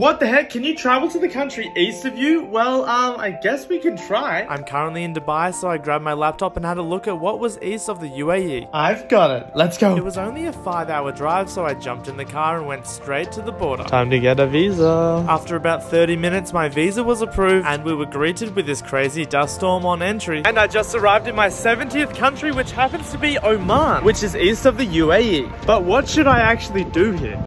What the heck? Can you travel to the country east of you? Well, um, I guess we can try. I'm currently in Dubai, so I grabbed my laptop and had a look at what was east of the UAE. I've got it. Let's go. It was only a five hour drive, so I jumped in the car and went straight to the border. Time to get a visa. After about 30 minutes, my visa was approved, and we were greeted with this crazy dust storm on entry. And I just arrived in my 70th country, which happens to be Oman, which is east of the UAE. But what should I actually do here?